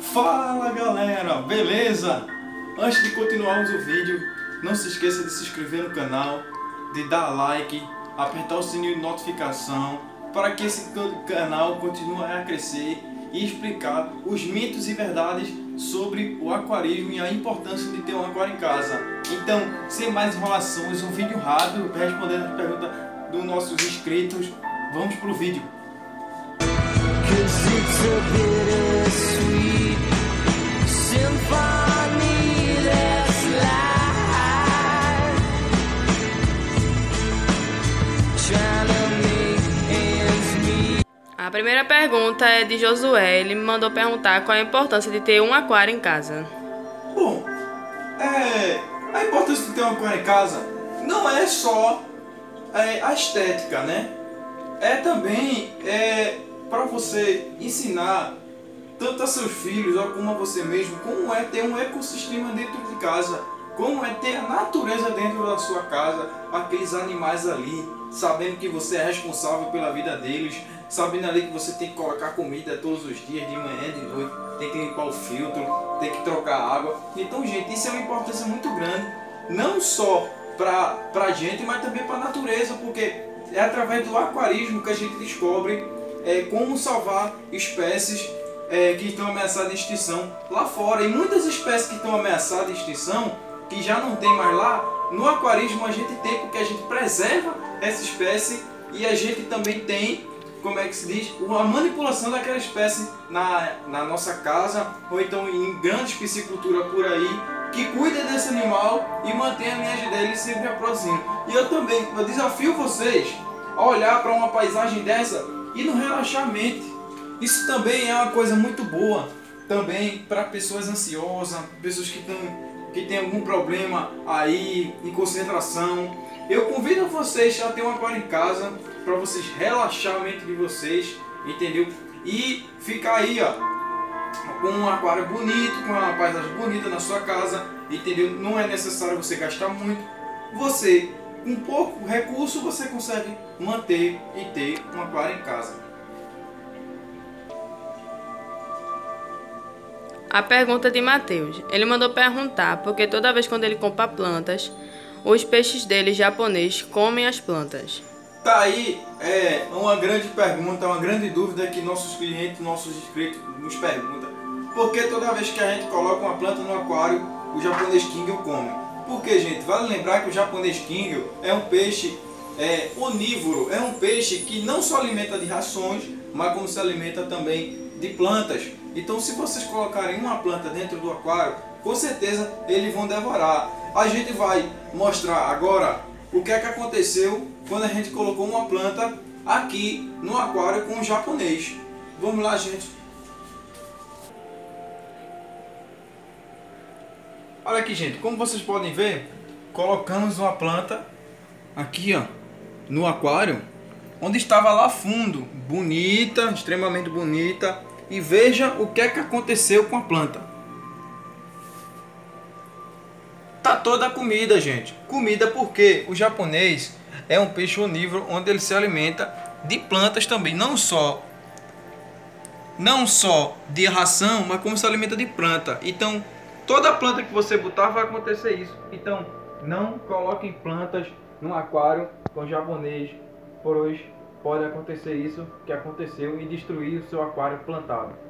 Fala galera, beleza? Antes de continuarmos o vídeo, não se esqueça de se inscrever no canal, de dar like, apertar o sininho de notificação para que esse canal continue a crescer e explicar os mitos e verdades sobre o aquarismo e a importância de ter um aquário em casa. Então, sem mais enrolações, um vídeo rápido respondendo as perguntas dos nossos inscritos. Vamos pro vídeo. A primeira pergunta é de Josué. Ele me mandou perguntar qual a importância de ter um aquário em casa. Bom, é, a importância de ter um aquário em casa não é só é, a estética, né? É também é, para você ensinar tanto a seus filhos como a você mesmo como é ter um ecossistema dentro de casa, como é ter a natureza dentro da sua casa, aqueles animais ali, sabendo que você é responsável pela vida deles, sabendo ali que você tem que colocar comida todos os dias, de manhã, de noite, tem que limpar o filtro, tem que trocar água. Então, gente, isso é uma importância muito grande, não só para a gente, mas também para a natureza, porque é através do aquarismo que a gente descobre é, como salvar espécies é, que estão ameaçadas de extinção lá fora. E muitas espécies que estão ameaçadas de extinção, que já não tem mais lá, no aquarismo a gente tem porque a gente preserva essa espécie e a gente também tem, como é que se diz, a manipulação daquela espécie na, na nossa casa ou então em grandes piscicultura por aí que cuida desse animal e mantém a linhagem dele sempre reproduzindo. E eu também, eu desafio vocês a olhar para uma paisagem dessa e não relaxar a mente. Isso também é uma coisa muito boa também para pessoas ansiosas, pessoas que, tão, que têm algum problema aí em concentração. Eu convido vocês a ter um aquário em casa para vocês relaxar a mente de vocês, entendeu? E ficar aí, ó, com um aquário bonito, com uma paisagem bonita na sua casa, entendeu? Não é necessário você gastar muito. Você, com pouco recurso, você consegue manter e ter um aquário em casa. A pergunta de Matheus. Ele mandou perguntar porque toda vez quando ele compra plantas, os peixes dele japonês comem as plantas. Tá aí é uma grande pergunta, uma grande dúvida que nossos clientes, nossos inscritos nos perguntam. Por que toda vez que a gente coloca uma planta no aquário, o japonês king come? Porque, gente, vale lembrar que o japonês king é um peixe é, onívoro, é um peixe que não só alimenta de rações, mas como se alimenta também de plantas. Então, se vocês colocarem uma planta dentro do aquário, com certeza eles vão devorar. A gente vai mostrar agora o que é que aconteceu quando a gente colocou uma planta aqui no aquário com o japonês. Vamos lá, gente. Olha aqui, gente, como vocês podem ver, colocamos uma planta aqui, ó, no aquário, onde estava lá fundo, bonita, extremamente bonita, e veja o que é que aconteceu com a planta. Tá toda a comida, gente. Comida porque o japonês é um peixe onívoro onde ele se alimenta de plantas também, não só não só de ração, mas como se alimenta de planta. Então, toda planta que você botar vai acontecer isso. Então, não coloquem plantas no aquário com japonês, pois pode acontecer isso que aconteceu e destruir o seu aquário plantado.